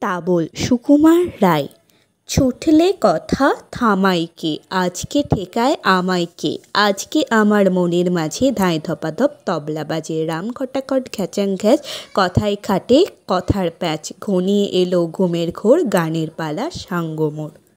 তাবল সুকুমার রায়। ছুটলে কথা থামাইকে, আজকে ঠেকায় আমায় কে আজকে আমার মনের মাঝে ধাঁই ধপাধপ তবলা বাজে। রাম খটাকট ঘ্যাচাং ঘ্যাচ কথায় খাটে কথার প্যাচ। ঘনিয়ে এলো ঘুমের ঘোর গানের পালা সাঙ্গমোর।